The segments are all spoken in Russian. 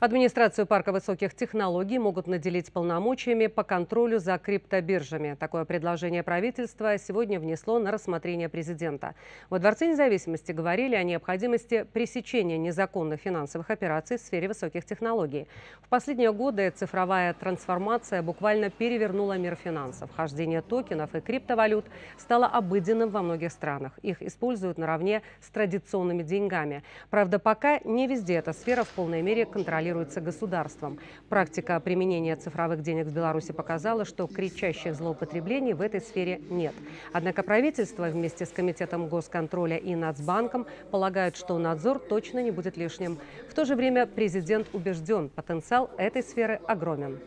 Администрацию парка высоких технологий могут наделить полномочиями по контролю за криптобиржами. Такое предложение правительства сегодня внесло на рассмотрение президента. Во Дворце независимости говорили о необходимости пресечения незаконных финансовых операций в сфере высоких технологий. В последние годы цифровая трансформация буквально перевернула мир финансов. Хождение токенов и криптовалют стало обыденным во многих странах. Их используют наравне с традиционными деньгами. Правда, пока не везде эта сфера в полной мере контролируется контролируется государством. Практика применения цифровых денег в Беларуси показала, что кричащих злоупотреблений в этой сфере нет. Однако правительство вместе с Комитетом госконтроля и Нацбанком полагают, что надзор точно не будет лишним. В то же время президент убежден, потенциал этой сферы огромен.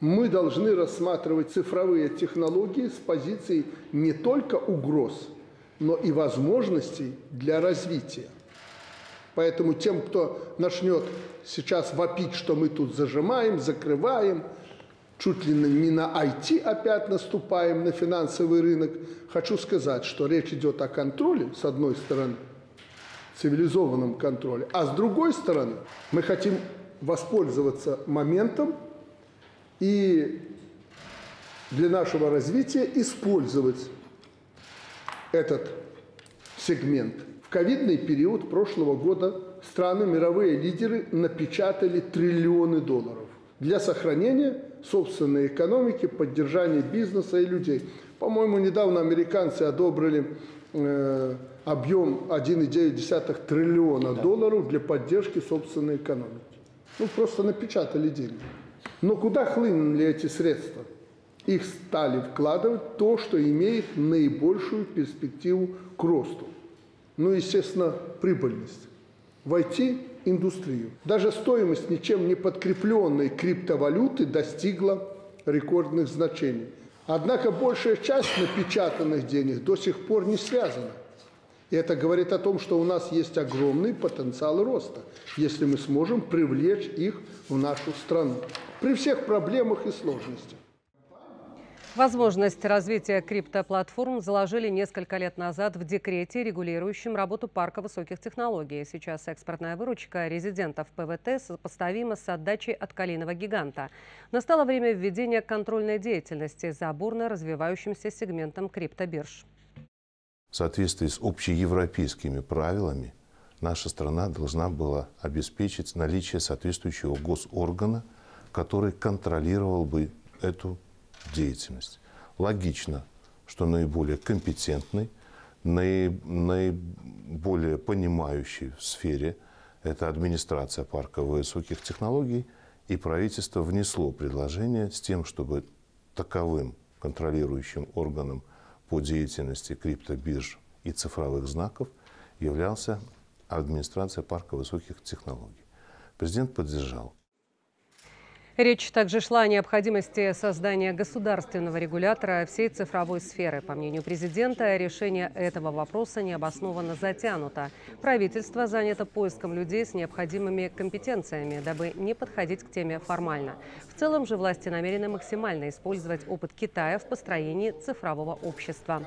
Мы должны рассматривать цифровые технологии с позиции не только угроз, но и возможностей для развития. Поэтому тем, кто начнет сейчас вопить, что мы тут зажимаем, закрываем, чуть ли не на IT опять наступаем, на финансовый рынок, хочу сказать, что речь идет о контроле, с одной стороны, цивилизованном контроле, а с другой стороны, мы хотим воспользоваться моментом и для нашего развития использовать этот сегмент – ковидный период прошлого года страны, мировые лидеры напечатали триллионы долларов для сохранения собственной экономики, поддержания бизнеса и людей. По-моему, недавно американцы одобрили э, объем 1,9 триллиона долларов для поддержки собственной экономики. Ну, просто напечатали деньги. Но куда хлынули эти средства? Их стали вкладывать то, что имеет наибольшую перспективу к росту ну, естественно, прибыльность. Войти индустрию. Даже стоимость ничем не подкрепленной криптовалюты достигла рекордных значений. Однако большая часть напечатанных денег до сих пор не связана. И это говорит о том, что у нас есть огромный потенциал роста, если мы сможем привлечь их в нашу страну. При всех проблемах и сложностях. Возможность развития криптоплатформ заложили несколько лет назад в декрете, регулирующем работу парка высоких технологий. Сейчас экспортная выручка резидентов ПВТ сопоставима с отдачей от калийного гиганта. Настало время введения контрольной деятельности за бурно развивающимся сегментом криптобирж. В соответствии с общеевропейскими правилами наша страна должна была обеспечить наличие соответствующего госоргана, который контролировал бы эту деятельность. Логично, что наиболее компетентный, наиболее понимающий в сфере это администрация парка высоких технологий, и правительство внесло предложение с тем, чтобы таковым контролирующим органом по деятельности криптобирж и цифровых знаков являлся администрация парка высоких технологий. Президент поддержал. Речь также шла о необходимости создания государственного регулятора всей цифровой сферы. По мнению президента, решение этого вопроса необоснованно затянуто. Правительство занято поиском людей с необходимыми компетенциями, дабы не подходить к теме формально. В целом же власти намерены максимально использовать опыт Китая в построении цифрового общества.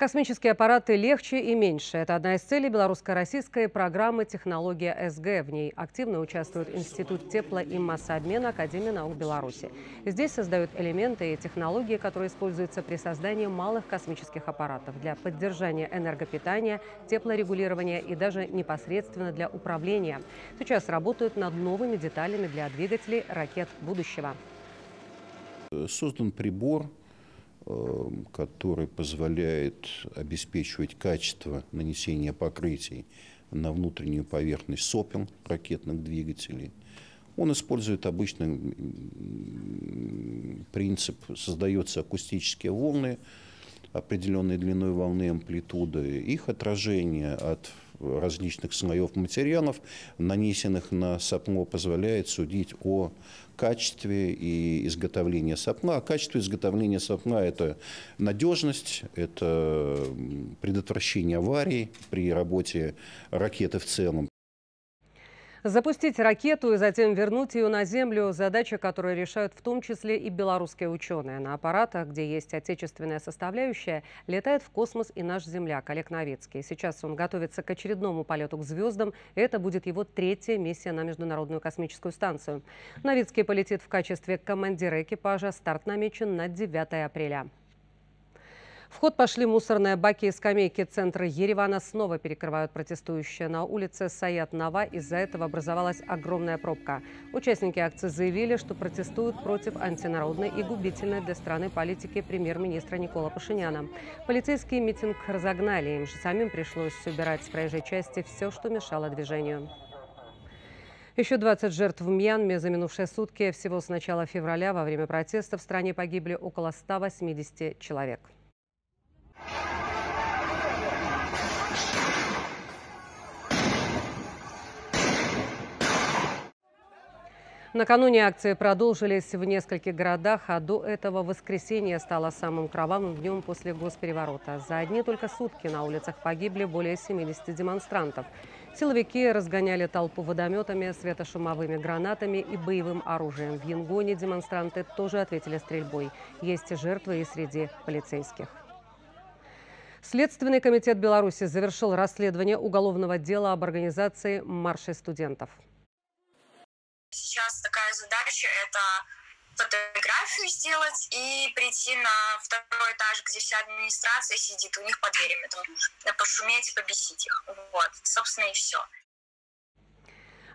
Космические аппараты легче и меньше. Это одна из целей белорусско-российской программы «Технология СГ». В ней активно участвует Институт тепло- и массообмена Академии наук Беларуси. Здесь создают элементы и технологии, которые используются при создании малых космических аппаратов для поддержания энергопитания, теплорегулирования и даже непосредственно для управления. Сейчас работают над новыми деталями для двигателей ракет будущего. Создан прибор который позволяет обеспечивать качество нанесения покрытий на внутреннюю поверхность сопел ракетных двигателей. Он использует обычный принцип, создаются акустические волны определенной длиной волны амплитуды, их отражение от различных слоев материалов, нанесенных на сапно, позволяет судить о качестве и изготовлении сапна. А качество изготовления сапна – это надежность, это предотвращение аварий при работе ракеты в целом. Запустить ракету и затем вернуть ее на Землю – задача, которую решают в том числе и белорусские ученые. На аппаратах, где есть отечественная составляющая, летает в космос и наш земляк Олег Новицкий. Сейчас он готовится к очередному полету к звездам. Это будет его третья миссия на Международную космическую станцию. Новицкий полетит в качестве командира экипажа. Старт намечен на 9 апреля. В ход пошли мусорные баки и скамейки центра Еревана снова перекрывают протестующие. На улице Саят-Нава из-за этого образовалась огромная пробка. Участники акции заявили, что протестуют против антинародной и губительной для страны политики премьер-министра Никола Пашиняна. Полицейские митинг разогнали. Им же самим пришлось убирать с проезжей части все, что мешало движению. Еще 20 жертв в Мьянме за минувшие сутки. Всего с начала февраля во время протеста в стране погибли около 180 человек. Накануне акции продолжились в нескольких городах, а до этого воскресенье стало самым кровавым днем после госпереворота. За одни только сутки на улицах погибли более 70 демонстрантов. Силовики разгоняли толпу водометами, светошумовыми гранатами и боевым оружием. В Янгоне демонстранты тоже ответили стрельбой. Есть жертвы и среди полицейских. Следственный комитет Беларуси завершил расследование уголовного дела об организации маршей студентов. Сейчас такая задача – это фотографию сделать и прийти на второй этаж, где вся администрация сидит у них под дверями, там, пошуметь, побесить их. Вот, собственно, и все.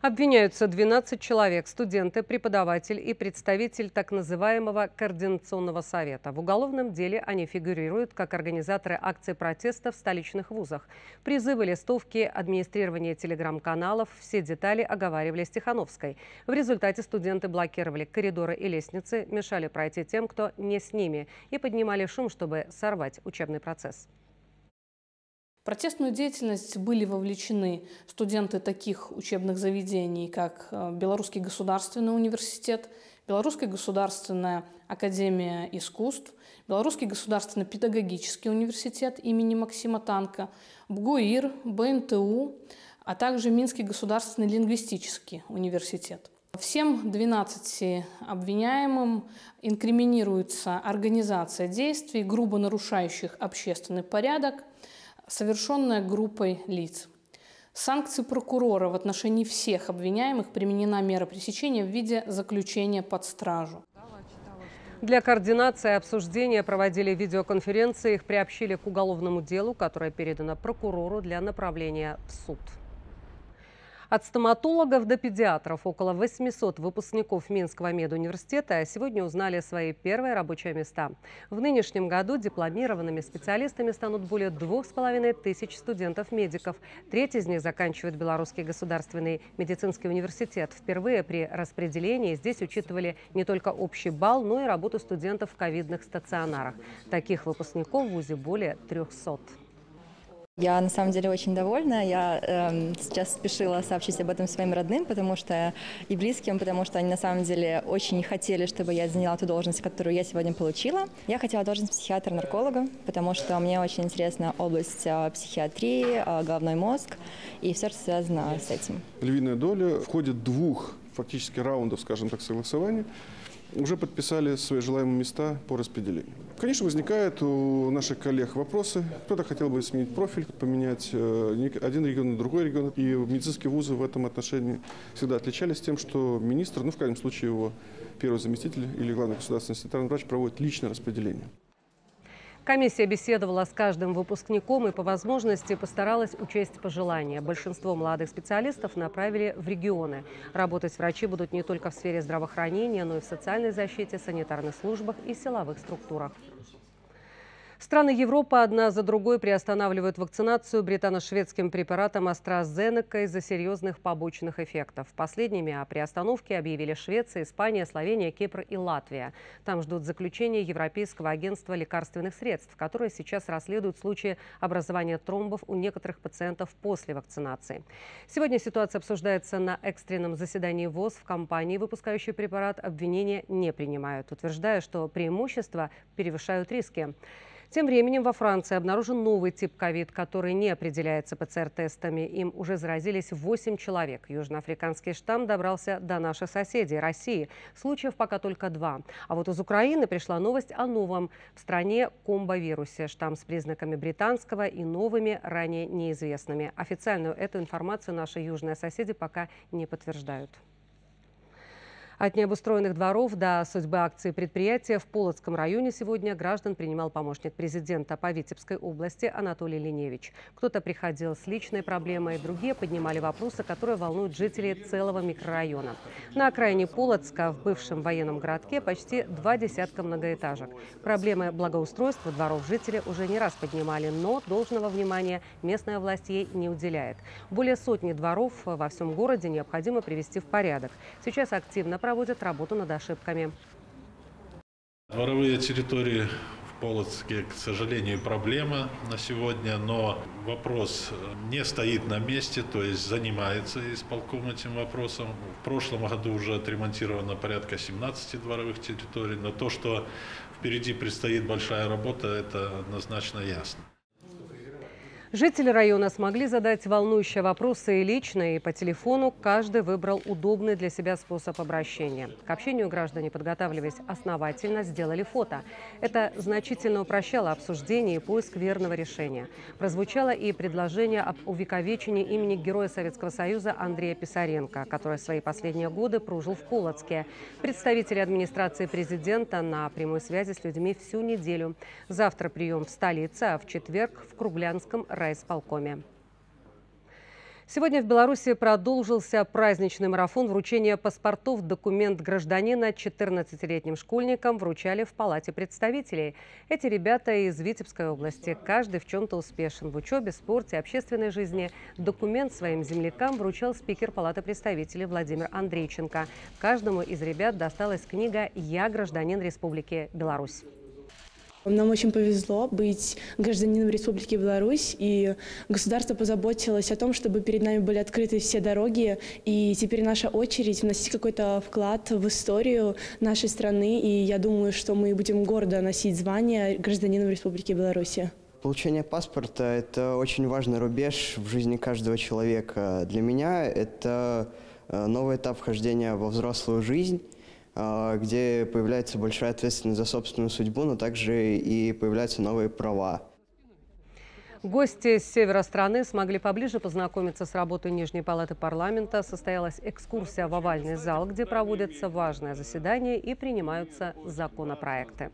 Обвиняются 12 человек, студенты, преподаватель и представитель так называемого Координационного совета. В уголовном деле они фигурируют как организаторы акций протеста в столичных вузах. Призывы, листовки, администрирование телеграм-каналов – все детали оговаривали Стехановской. В результате студенты блокировали коридоры и лестницы, мешали пройти тем, кто не с ними, и поднимали шум, чтобы сорвать учебный процесс протестную деятельность были вовлечены студенты таких учебных заведений, как э, Белорусский государственный университет, Белорусская государственная академия искусств, Белорусский государственный педагогический университет имени Максима Танка, БГУИР, БНТУ, а также Минский государственный лингвистический университет. Всем 12 обвиняемым инкриминируется организация действий, грубо нарушающих общественный порядок – совершенная группой лиц. Санкции прокурора в отношении всех обвиняемых применена мера пресечения в виде заключения под стражу. Для координации обсуждения проводили видеоконференции. Их приобщили к уголовному делу, которое передано прокурору для направления в суд. От стоматологов до педиатров около 800 выпускников Минского медуниверситета сегодня узнали свои первые рабочие места. В нынешнем году дипломированными специалистами станут более двух с половиной тысяч студентов-медиков. Треть из них заканчивает Белорусский государственный медицинский университет. Впервые при распределении здесь учитывали не только общий балл, но и работу студентов в ковидных стационарах. Таких выпускников в ВУЗе более 300. Я на самом деле очень довольна. Я э, сейчас спешила сообщить об этом своим родным, потому что и близким, потому что они на самом деле очень хотели, чтобы я заняла ту должность, которую я сегодня получила. Я хотела должность психиатра-нарколога, потому что мне очень интересна область э, психиатрии, э, головной мозг и все, что связано с этим. Львиная доля в ходе двух фактически раундов, скажем так, согласования уже подписали свои желаемые места по распределению. Конечно, возникают у наших коллег вопросы. Кто-то хотел бы сменить профиль, поменять э, один регион на другой регион. И медицинские вузы в этом отношении всегда отличались тем, что министр, ну в крайнем случае его первый заместитель или главный государственный санитарный врач проводит личное распределение. Комиссия беседовала с каждым выпускником и по возможности постаралась учесть пожелания. Большинство молодых специалистов направили в регионы. Работать врачи будут не только в сфере здравоохранения, но и в социальной защите, санитарных службах и силовых структурах. Страны Европы одна за другой приостанавливают вакцинацию британо-шведским препаратом AstraZeneca из-за серьезных побочных эффектов. Последними о приостановке объявили Швеция, Испания, Словения, Кипр и Латвия. Там ждут заключения Европейского агентства лекарственных средств, которое сейчас расследует случаи образования тромбов у некоторых пациентов после вакцинации. Сегодня ситуация обсуждается на экстренном заседании ВОЗ. В компании, выпускающей препарат, обвинения не принимают, утверждая, что преимущества перевышают риски. Тем временем во Франции обнаружен новый тип ковид, который не определяется ПЦР-тестами. Им уже заразились 8 человек. Южноафриканский штамм добрался до наших соседей, России. Случаев пока только два. А вот из Украины пришла новость о новом в стране комбовирусе. Штамм с признаками британского и новыми, ранее неизвестными. Официальную эту информацию наши южные соседи пока не подтверждают. От необустроенных дворов до судьбы акции предприятия в Полоцком районе сегодня граждан принимал помощник президента по Витебской области Анатолий Леневич. Кто-то приходил с личной проблемой, другие поднимали вопросы, которые волнуют жителей целого микрорайона. На окраине Полоцка, в бывшем военном городке, почти два десятка многоэтажек. Проблемы благоустройства дворов жители уже не раз поднимали, но должного внимания местная власть ей не уделяет. Более сотни дворов во всем городе необходимо привести в порядок. Сейчас активно проводят работу над ошибками. Дворовые территории в Полоцке, к сожалению, проблема на сегодня, но вопрос не стоит на месте, то есть занимается исполком этим вопросом. В прошлом году уже отремонтировано порядка 17 дворовых территорий, но то, что впереди предстоит большая работа, это однозначно ясно. Жители района смогли задать волнующие вопросы и лично, и по телефону. Каждый выбрал удобный для себя способ обращения. К общению граждане, подготавливаясь основательно, сделали фото. Это значительно упрощало обсуждение и поиск верного решения. Прозвучало и предложение об увековечении имени Героя Советского Союза Андрея Писаренко, который свои последние годы прожил в Полоцке. Представители администрации президента на прямой связи с людьми всю неделю. Завтра прием в столице, а в четверг в Круглянском районе райисполкоме. Сегодня в Беларуси продолжился праздничный марафон вручения паспортов. Документ гражданина 14-летним школьникам вручали в Палате представителей. Эти ребята из Витебской области. Каждый в чем-то успешен в учебе, спорте, общественной жизни. Документ своим землякам вручал спикер Палаты представителей Владимир Андрейченко. Каждому из ребят досталась книга «Я гражданин Республики Беларусь». Нам очень повезло быть гражданином Республики Беларусь, и государство позаботилось о том, чтобы перед нами были открыты все дороги, и теперь наша очередь вносить какой-то вклад в историю нашей страны, и я думаю, что мы будем гордо носить звание гражданина Республики Беларусь. Получение паспорта – это очень важный рубеж в жизни каждого человека. Для меня это э, новый этап вхождения во взрослую жизнь, где появляется большая ответственность за собственную судьбу, но также и появляются новые права. Гости с севера страны смогли поближе познакомиться с работой Нижней палаты парламента. Состоялась экскурсия в овальный зал, где проводятся важные заседания и принимаются законопроекты.